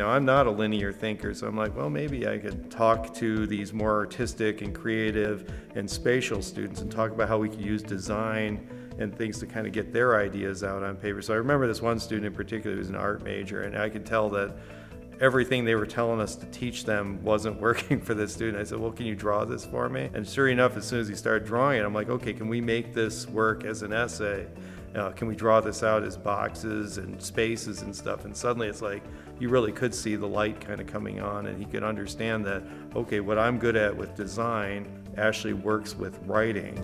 Now, I'm not a linear thinker, so I'm like, well, maybe I could talk to these more artistic and creative and spatial students and talk about how we could use design and things to kind of get their ideas out on paper. So I remember this one student in particular who was an art major, and I could tell that everything they were telling us to teach them wasn't working for this student. I said, Well, can you draw this for me? And sure enough, as soon as he started drawing it, I'm like, Okay, can we make this work as an essay? Uh, can we draw this out as boxes and spaces and stuff? And suddenly it's like you really could see the light kind of coming on, and he could understand that, okay, what I'm good at with design actually works with writing.